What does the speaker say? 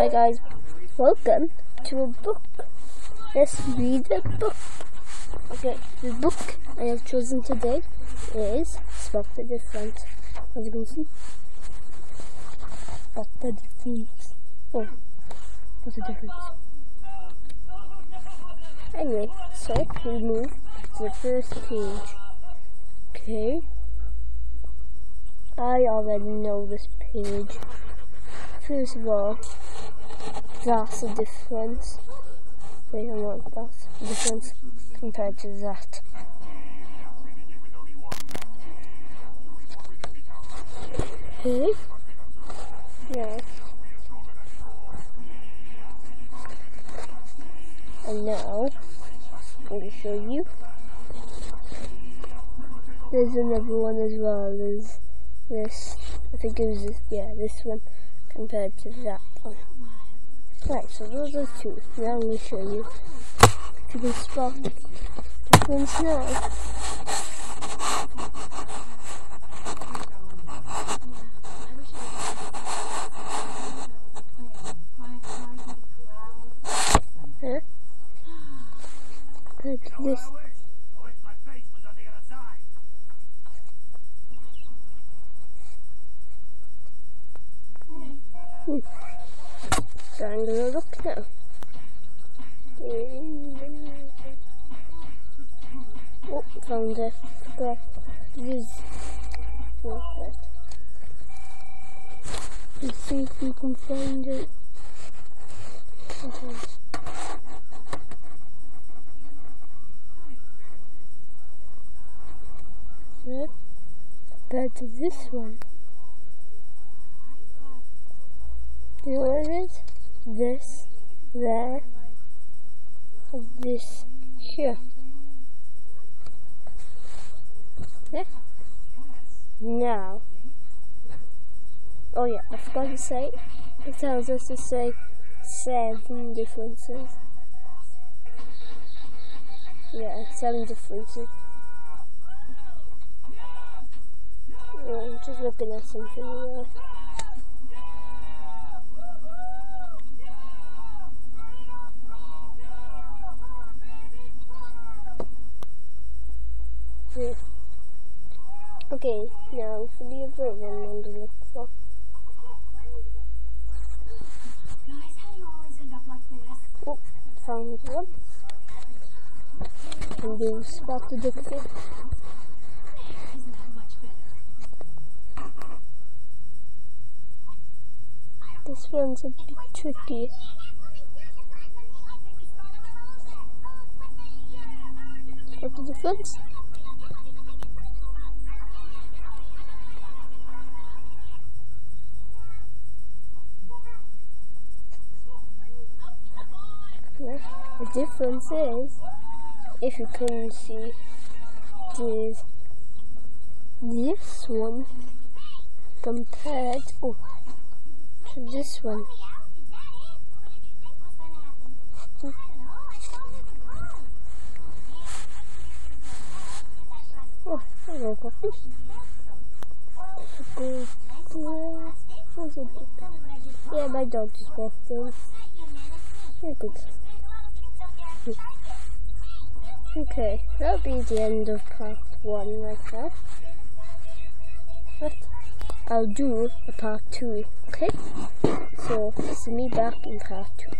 Hi guys, welcome to a book. Let's read a book. Okay, the book I have chosen today is Spot the Difference. As you can see, Spot the Difference. Oh, what's the difference? Anyway, so we move to the first page. Okay. I already know this page. Of all, that's the difference. Wait a minute, that's the difference compared to that. Okay. Yeah. And now, I'm going to show you. There's another one as well. There's this. I think it was this. Yeah, this one compared to that one. Right, so those are two. Now going to show you if you can spot the difference now. Huh? Like this. I'm gonna look now. Oh, found it. Forgot. Okay. Let's see if we can find it. Okay. Yep. Compared to this one. What? This, there, this, here. Yeah. Now. Oh yeah, I forgot to say. It tells us to say seven differences. Yeah, seven differences. Yeah, I'm just looking at something here. Yeah. Okay, now for the other one I'm gonna look for. Oh, found one. And then spot the difference. Oh, this one's a bit tricky. What's the difference? The difference is, if you couldn't see, is this one compared oh, to this one. Oh? Yeah, my dog just walked in. Very good. Okay, that'll be the end of part one right now. But I'll do a part two, okay? So, see me back in part two.